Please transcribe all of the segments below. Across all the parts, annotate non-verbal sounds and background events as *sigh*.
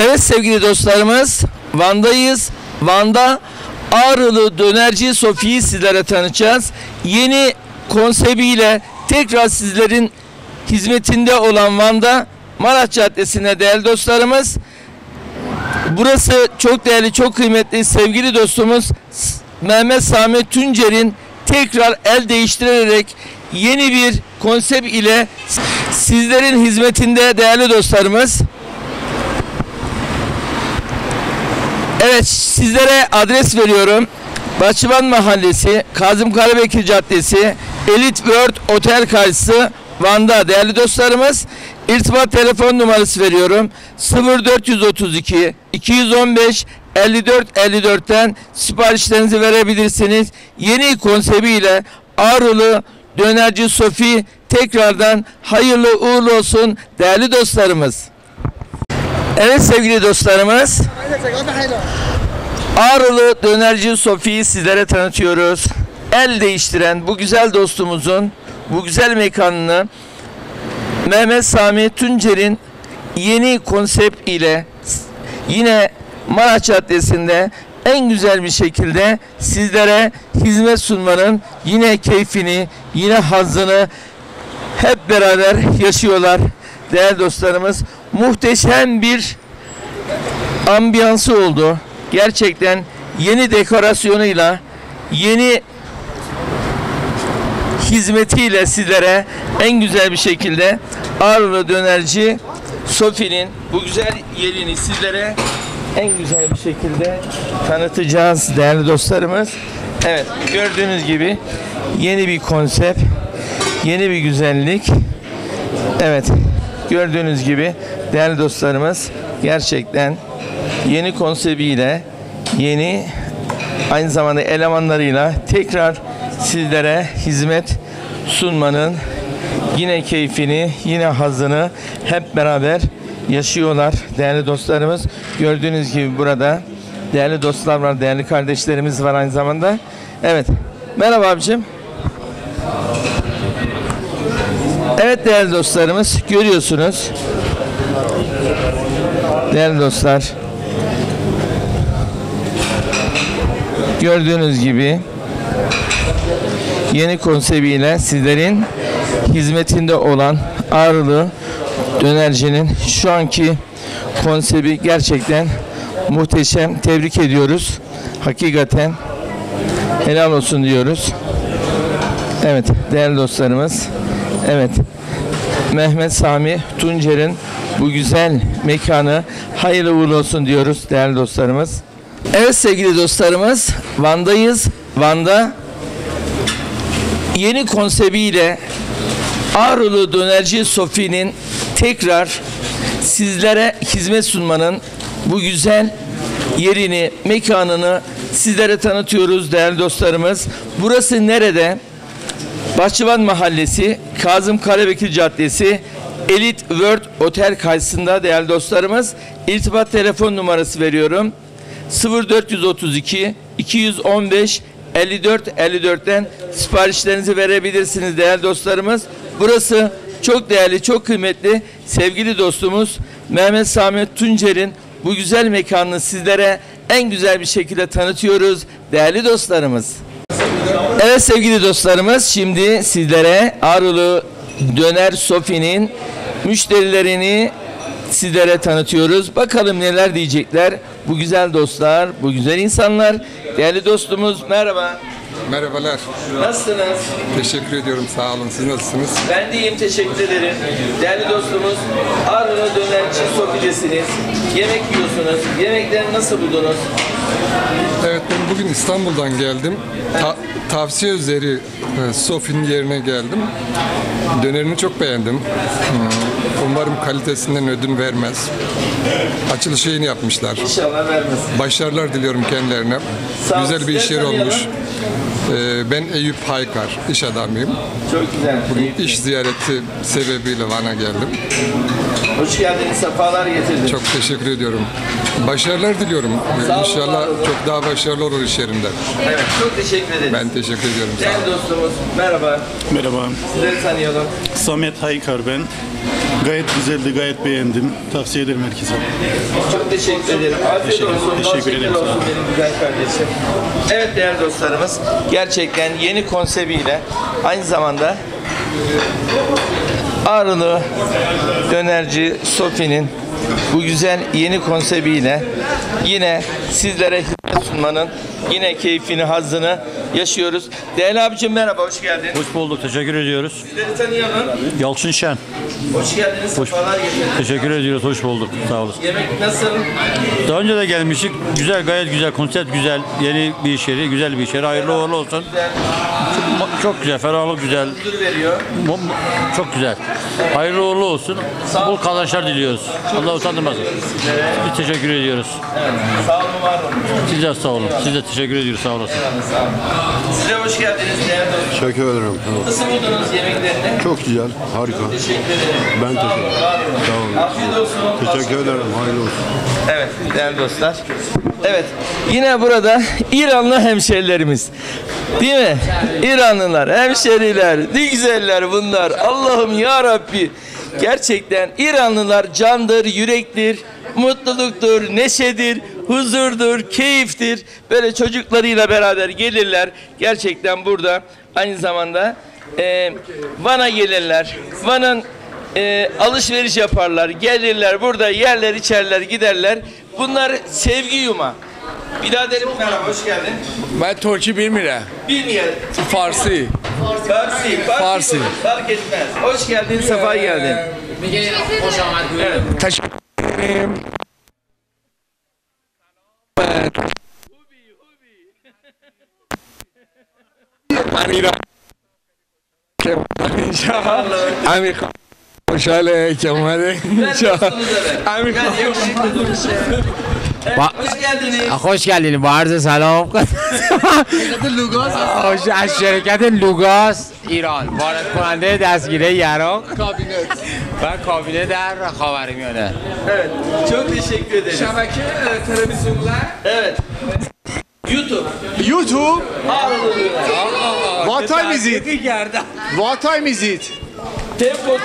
Evet sevgili dostlarımız Van'dayız. Van'da Ağrılı Dönerci Sofi'yi sizlere tanıtacağız. Yeni konsebiyle tekrar sizlerin hizmetinde olan Van'da Maraş Caddesi'ne değerli dostlarımız. Burası çok değerli, çok kıymetli sevgili dostumuz Mehmet Sami Tuncer'in tekrar el değiştirerek yeni bir konsept ile sizlerin hizmetinde değerli dostlarımız. Evet sizlere adres veriyorum. Bahçıvan Mahallesi, Kazım Karabekir Caddesi, Elite World Otel karşısı Van'da değerli dostlarımız. İrtibat telefon numarası veriyorum. 0432 215 54 54'ten siparişlerinizi verebilirsiniz. Yeni konsebiyle Ağrılı Dönerci Sofi tekrardan hayırlı uğurlu olsun değerli dostlarımız. Evet sevgili dostlarımız. Ağrılı Dönerci Sofi'yi sizlere tanıtıyoruz. El değiştiren bu güzel dostumuzun bu güzel mekanını Mehmet Sami Tuncer'in yeni konsept ile yine Maraş Caddesi'nde en güzel bir şekilde sizlere hizmet sunmanın yine keyfini, yine hazzını hep beraber yaşıyorlar değerli dostlarımız. Muhteşem bir ambiyansı oldu. Gerçekten yeni dekorasyonuyla, yeni hizmetiyle sizlere en güzel bir şekilde Ağrılı Dönerci Sofi'nin bu güzel yerini sizlere en güzel bir şekilde tanıtacağız değerli dostlarımız. Evet gördüğünüz gibi yeni bir konsept, yeni bir güzellik. Evet gördüğünüz gibi değerli dostlarımız gerçekten yeni konsebiyle yeni aynı zamanda elemanlarıyla tekrar sizlere hizmet sunmanın yine keyfini, yine hazını hep beraber yaşıyorlar değerli dostlarımız. Gördüğünüz gibi burada değerli dostlar var, değerli kardeşlerimiz var aynı zamanda. Evet. Merhaba abicim. Evet değerli dostlarımız görüyorsunuz. Değerli dostlar. Gördüğünüz gibi yeni konsebiyle sizlerin hizmetinde olan Ağrılı Dönerci'nin şu anki konsebi gerçekten muhteşem. Tebrik ediyoruz. Hakikaten helal olsun diyoruz. Evet değerli dostlarımız. Evet. Mehmet Sami Tuncer'in bu güzel mekanı hayırlı uğurlu olsun diyoruz değerli dostlarımız. Evet sevgili dostlarımız Van'dayız. Van'da yeni konsebiyle Ağrılı Dönerci Sofi'nin tekrar sizlere hizmet sunmanın bu güzel yerini, mekanını sizlere tanıtıyoruz değerli dostlarımız. Burası nerede? Bahçıvan Mahallesi, Kazım Karabekir Caddesi, Elite World Otel karşısında değerli dostlarımız. İrtibat telefon numarası veriyorum. 0432 215 54 54'ten siparişlerinizi verebilirsiniz değerli dostlarımız. Burası çok değerli, çok kıymetli sevgili dostumuz Mehmet Sami Tuncer'in bu güzel mekanını sizlere en güzel bir şekilde tanıtıyoruz değerli dostlarımız. Evet sevgili dostlarımız şimdi sizlere Ağrılı Döner Sofi'nin müşterilerini sizlere tanıtıyoruz. Bakalım neler diyecekler bu güzel dostlar, bu güzel insanlar. Değerli dostumuz merhaba. Merhabalar. Nasılsınız? Teşekkür ediyorum. Sağ olun. Siz nasılsınız? Ben de iyiyim teşekkür ederim. Değerli dostumuz Ağrılı Dönerci Sofi'desiniz. Yemek yiyorsunuz. Yemekleri nasıl buldunuz? Evet ben bugün İstanbul'dan geldim. Ta- tavsiye üzeri e, Sofi'nin yerine geldim. Dönerini çok beğendim. Hmm, Umarım kalitesinden ödün vermez. Açılış yayını yapmışlar. İnşallah vermesin. Başarılar diliyorum kendilerine. Sağ. Güzel bir iş yeri olmuş. Ee, Ben Eyüp Haykar, iş adamıyım. Çok güzel. keyifli. İş ziyareti sebebiyle Van'a geldim. Hoş geldiniz. Sefalar getirdiniz. Çok teşekkür ediyorum. Başarılar diliyorum. Sağ olun, İnşallah olun. çok daha başarılı olur iş yerinde. Evet çok teşekkür ederiz. Ben teşekkür ediyorum. Sağ olun. Değerli dostumuz merhaba. Merhaba, Sizleri tanıyalım. Samet Haykar ben. Gayet güzeldi, gayet beğendim. Tavsiye ederim herkese. Çok teşekkür ederim. Afiyet Teşekkür- olsun. teşekkür ederim. olsun benim güzel kardeşim. Evet değerli dostlarımız. Gerçekten yeni konsebiyle aynı zamanda Ağrılı Dönerci Sofi'nin bu güzel yeni konsebiyle yine sizlere hizmet sunmanın yine keyfini, hazzını yaşıyoruz. Değerli abicim merhaba, hoş geldin. Hoş bulduk. Teşekkür ediyoruz. Sizleri tanıyalım. Yalçın Şen. Hoş geldiniz, sefalar getirdiniz. Teşekkür ediyoruz. Hoş bulduk. Sağ olasın. Yemek nasıl? Daha önce de gelmiştik. Güzel, gayet güzel. Konsept güzel. Yeni bir iş yeri, güzel bir iş yeri. Hayırlı uğurlu olsun. Güzel, Çok, güzel. Ferahlık güzel. huzur veriyor. Çok güzel. Hayırlı uğurlu olsun. Bol kazançlar diliyoruz. Allah utandırmasın. Biz teşekkür ediyoruz. Sağ olun, var olun. Siz de sağ olun. Siz de teşekkür ediyoruz. Sağ olasın. Sağ olun. Size hoş geldiniz değerli. Teşekkür ederim. Nasıl buldunuz yemeklerini? Çok güzel, harika. Teşekkür ederim. Ben Sağ olun, teşekkür- var olun. Sağ olun. Afiyet olsun. Teşekkür ederim, hayırlı olsun. Evet değerli dostlar. Evet yine burada İranlı hemşerilerimiz. Değil mi? İranlılar, hemşeriler, ne güzeller bunlar. Allah'ım ya Rabbi. Gerçekten İranlılar candır, yürektir, mutluluktur, neşedir, huzurdur, keyiftir. Böyle çocuklarıyla beraber gelirler. Gerçekten burada aynı zamanda e, Van'a gelirler. Van'ın e, alışveriş yaparlar, gelirler burada yerler, içerler, giderler. Bunlar sevgi yuma. Biraderim merhaba, hoş geldin. Ben Türkçe bilmiyorum. Bilmeyen Farsi. Farsi, Farsi, fark etmez. Hoş geldin, sefa geldin. Evet. Teşekkür ederim. من ایران که انشاءالله امیر خان خوشحاله که اومده انشاءالله امیر خان خوش خوش گلدین با عرض سلام لوگاس از شرکت لوگاس ایران وارد کننده دستگیره یراق کابینت و کابینه در خاور میانه چون تشکیل ده شبکه تلویزیون لایو یوتیوب یوتیوب واتای میزید واتای میزید تپو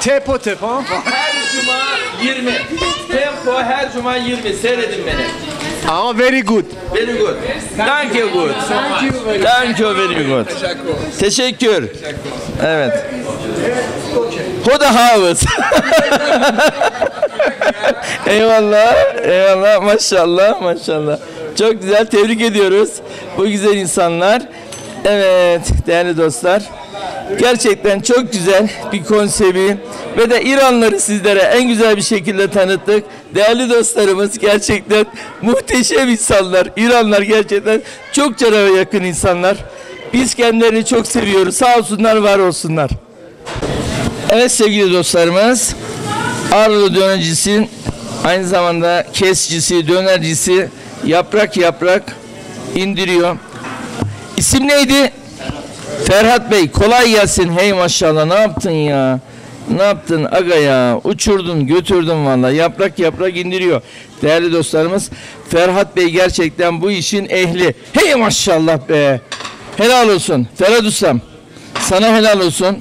تپو تپو هر شما 20 Her cuma 20. Seyredin beni. Ama very good. Very good. Thank you good. Thank you very good. Teşekkür. Evet. Hoda Havuz. *laughs* eyvallah. Eyvallah. Maşallah. Maşallah. Çok güzel. Tebrik ediyoruz. Bu güzel insanlar. Evet değerli dostlar. Gerçekten çok güzel bir konsebi ve de İranları sizlere en güzel bir şekilde tanıttık. Değerli dostlarımız gerçekten muhteşem insanlar. İranlar gerçekten çok canava yakın insanlar. Biz kendilerini çok seviyoruz. Sağ olsunlar, var olsunlar. Evet sevgili dostlarımız. Ağrılı dönercisi aynı zamanda kesicisi, dönercisi yaprak yaprak indiriyor. İsim neydi? Ferhat Bey kolay gelsin. Hey maşallah ne yaptın ya? Ne yaptın aga ya? Uçurdun götürdün valla. Yaprak yaprak indiriyor. Değerli dostlarımız Ferhat Bey gerçekten bu işin ehli. Hey maşallah be. Helal olsun. Ferhat Ustam. Sana helal olsun.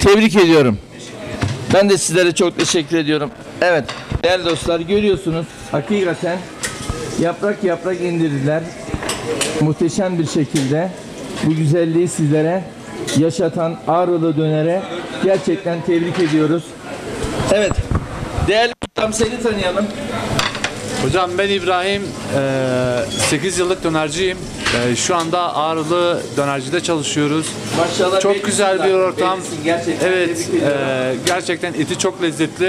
Tebrik ediyorum. Ben de sizlere çok teşekkür ediyorum. Evet değerli dostlar görüyorsunuz hakikaten yaprak yaprak indirdiler. Muhteşem bir şekilde bu güzelliği sizlere yaşatan Ağrılı Döner'e gerçekten tebrik ediyoruz. Evet değerli ustam seni tanıyalım. Hocam ben İbrahim, 8 yıllık dönerciyim. Eee, Şu anda Ağrılı Dönerci'de çalışıyoruz. Maşallah Çok güzel bir ortam. Gerçekten Evet, eee, gerçekten eti çok lezzetli.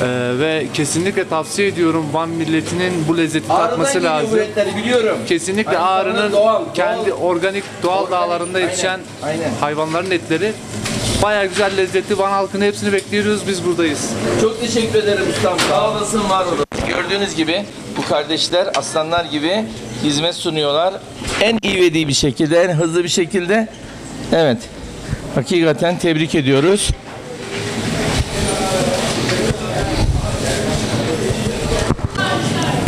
Eee, ve kesinlikle tavsiye ediyorum Van milletinin bu lezzeti Ağrı'dan tatması lazım. biliyorum. Kesinlikle Aynı Ağrı'nın doğal, kendi doğal. organik doğal Organik, dağlarında aynen, yetişen aynen. hayvanların etleri. Baya güzel lezzetli. Van halkının hepsini bekliyoruz. Biz buradayız. Çok teşekkür ederim ustam. Sağ olasın, var olun. Gördüğünüz gibi bu kardeşler aslanlar gibi hizmet sunuyorlar. En ivedi bir şekilde, en hızlı bir şekilde. Evet. Hakikaten tebrik ediyoruz.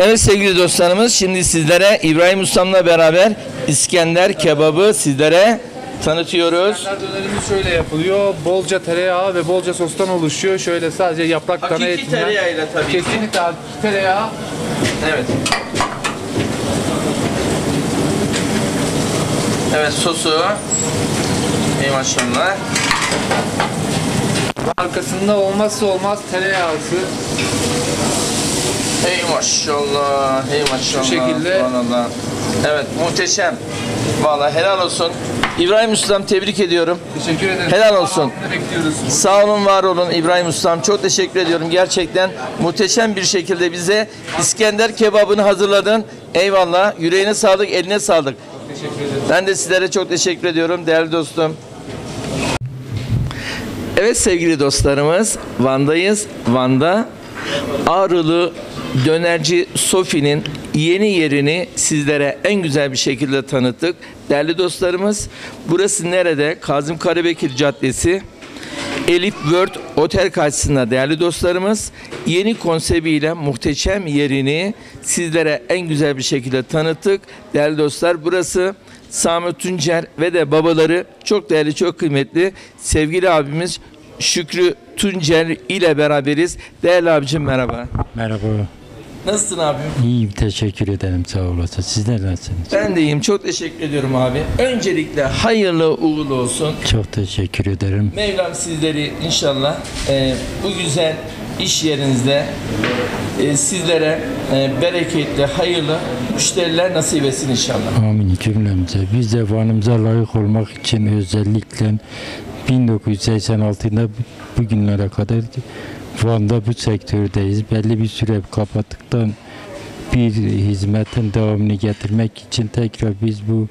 Evet sevgili dostlarımız şimdi sizlere İbrahim Ustam'la beraber İskender kebabı sizlere tanıtıyoruz. İskender dönerimiz şöyle yapılıyor. Bolca tereyağı ve bolca sostan oluşuyor. Şöyle sadece yaprak Hakiki etinden. tereyağıyla tabii ki. Kesinlikle abi, tereyağı. Evet. Evet sosu. Ey maşallah. Arkasında olmazsa olmaz tereyağısı. Ey maşallah. Ey maşallah. Şu şekilde. Vallahi. Evet muhteşem. Vallahi helal olsun. İbrahim Ustam tebrik ediyorum. Teşekkür ederim. Helal olsun. Sağ olun, var olun İbrahim Ustam. Çok teşekkür ediyorum. Gerçekten muhteşem bir şekilde bize İskender kebabını hazırladın. Eyvallah. Yüreğine sağlık, eline sağlık. Ben de sizlere çok teşekkür ediyorum değerli dostum. Evet sevgili dostlarımız, Van'dayız. Van'da Ağrılı Dönerci Sofi'nin yeni yerini sizlere en güzel bir şekilde tanıttık. Değerli dostlarımız, burası nerede? Kazım Karabekir Caddesi. Elif World Otel karşısında değerli dostlarımız yeni konsebiyle muhteşem yerini sizlere en güzel bir şekilde tanıttık. Değerli dostlar burası Sami Tuncer ve de babaları çok değerli çok kıymetli sevgili abimiz Şükrü Tuncer ile beraberiz. Değerli abicim merhaba. Merhaba. Nasılsın abim? İyiyim teşekkür ederim sağ olasın. Sizler nasılsınız? Ben de iyiyim. Çok teşekkür ediyorum abi. Öncelikle hayırlı uğurlu olsun. Çok teşekkür ederim. Mevlam sizleri inşallah e, bu güzel iş yerinizde e, sizlere e, bereketli, hayırlı müşteriler nasip etsin inşallah. Amin cümlemize. Biz de vanımıza layık olmak için özellikle 1986'da bugünlere kadar Van'da bu sektördeyiz. Belli bir süre kapattıktan bir hizmetin devamını getirmek için tekrar biz bu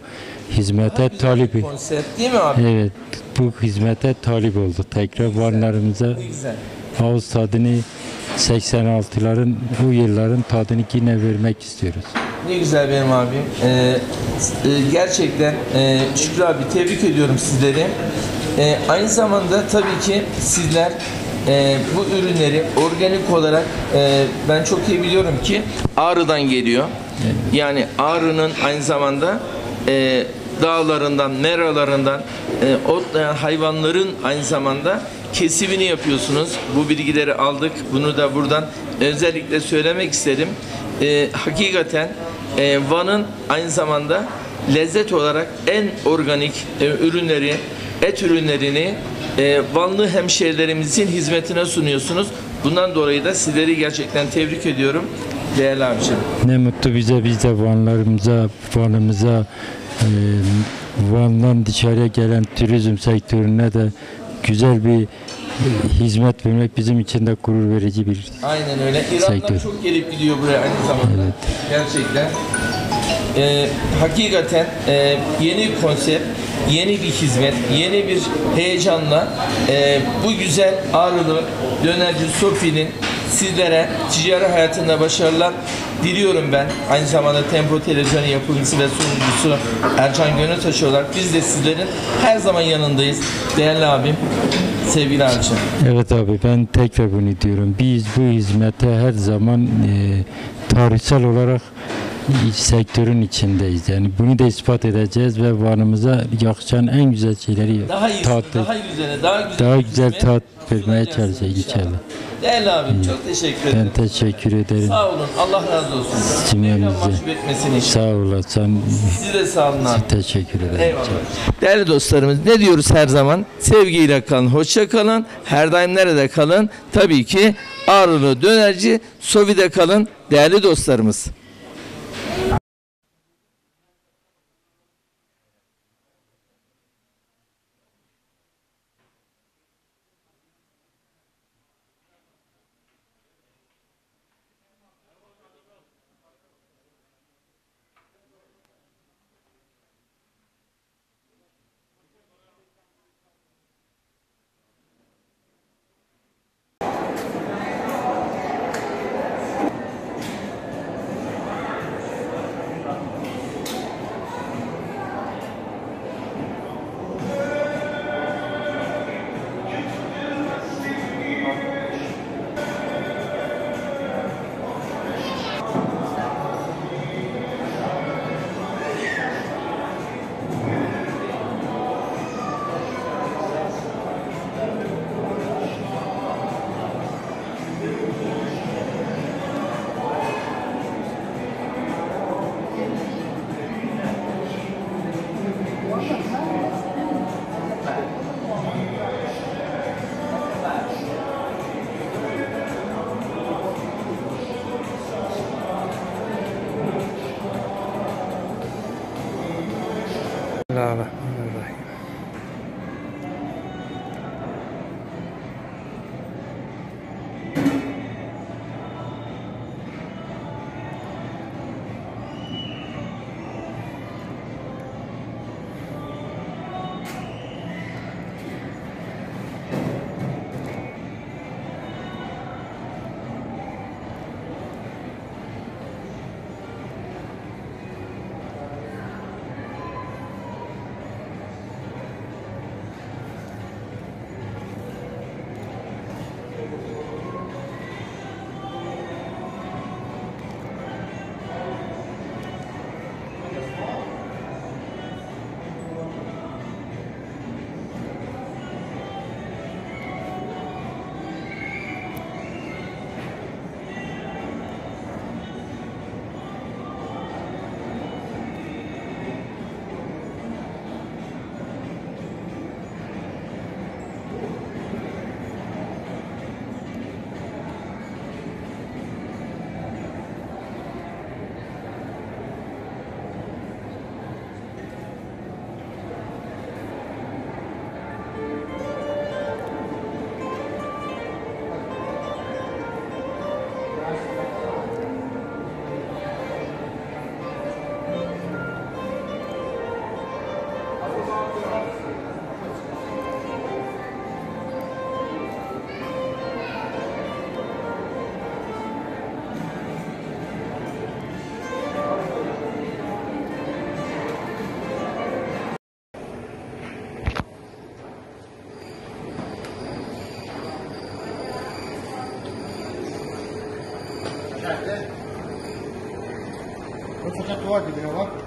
hizmete talip Konsept değil mi abi? Evet, bu hizmete talip olduk. Tekrar Vanlarımıza Ne güzel. ağız tadını 86'ların bu yılların tadını yine vermek istiyoruz. Ne güzel benim abim. Ee, e, gerçekten e, Şükrü abi tebrik ediyorum sizleri. E, aynı zamanda tabii ki sizler e, bu ürünleri organik olarak e, ben çok iyi biliyorum ki Ağrı'dan geliyor. Yani Ağrı'nın aynı zamanda e, dağlarından, meralarından e, otlayan hayvanların aynı zamanda kesimini yapıyorsunuz. Bu bilgileri aldık. Bunu da buradan özellikle söylemek istedim. E, hakikaten e, Van'ın aynı zamanda lezzet olarak en organik e, ürünleri, et ürünlerini e, Vanlı hemşehrilerimizin hizmetine sunuyorsunuz. Bundan dolayı da sizleri gerçekten tebrik ediyorum değerli abicim. Ne mutlu bize, biz de Vanlarımıza, Van'ımıza, e, Van'dan dışarıya gelen turizm sektörüne de güzel bir e, hizmet vermek bizim için de gurur verici bir Aynen öyle. İran'dan Sektör. çok gelip gidiyor buraya aynı zamanda. Gerçekten. Ee, hakikaten e, yeni konsept, yeni bir hizmet, yeni bir heyecanla e, bu güzel Ağrılı Dönerci Sofi'nin sizlere ticari hayatında başarılar diliyorum ben. Aynı zamanda Tempo Televizyonu yapımcısı ve sunucusu Ercan Gönültaş olarak biz de sizlerin her zaman yanındayız. Değerli abim, sevgili abicim. Evet abi ben tekrar bunu diyorum. Biz bu hizmete her zaman e, tarihsel olarak sektörün içindeyiz. Yani bunu da ispat edeceğiz ve vanımıza yakışan en güzel şeyleri Daha iyisi, tat, daha güzeli, daha güzel, daha güzel tat vermeye çalışacağız inşallah. Değerli abim çok teşekkür ederim. Ben teşekkür ederim. Sağ olun. Allah razı olsun. Cümlemize. Mevlam mahcup etmesin inşallah. Sağ olasın. Siz de sağ olun abi. Teşekkür ederim. Eyvallah. Değerli dostlarımız ne diyoruz her zaman? Sevgiyle kalın, hoşça kalın. Her daim nerede kalın? Tabii ki Ağrılı Dönerci Sovi'de kalın değerli dostlarımız. It's such a tour, you know what?